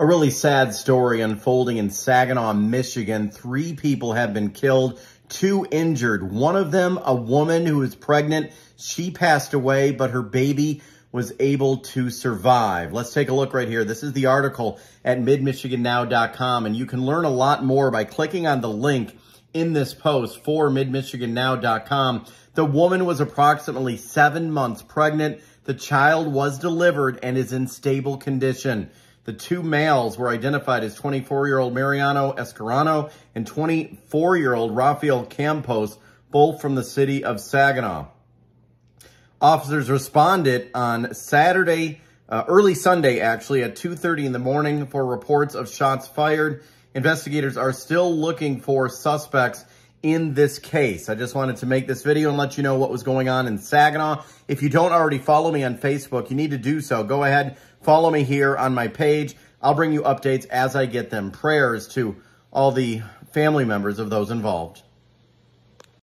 A really sad story unfolding in Saginaw, Michigan. Three people have been killed, two injured. One of them, a woman who was pregnant. She passed away, but her baby was able to survive. Let's take a look right here. This is the article at midmichigannow.com, and you can learn a lot more by clicking on the link in this post for midmichigannow.com. The woman was approximately seven months pregnant. The child was delivered and is in stable condition. The two males were identified as 24-year-old Mariano Escarano and 24-year-old Rafael Campos, both from the city of Saginaw. Officers responded on Saturday, uh, early Sunday actually, at 2.30 in the morning for reports of shots fired. Investigators are still looking for suspects in this case. I just wanted to make this video and let you know what was going on in Saginaw. If you don't already follow me on Facebook, you need to do so. Go ahead, follow me here on my page. I'll bring you updates as I get them. Prayers to all the family members of those involved.